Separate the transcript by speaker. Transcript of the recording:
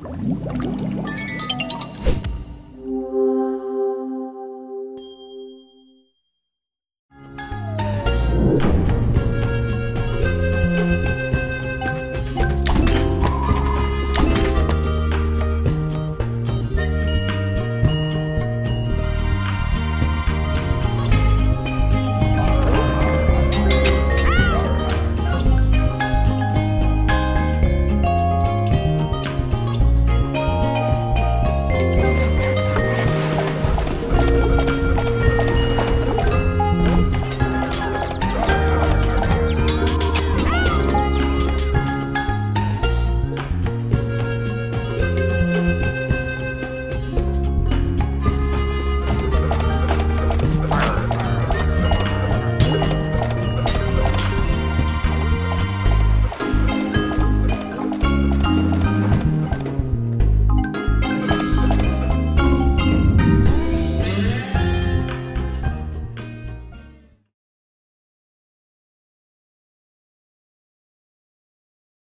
Speaker 1: Música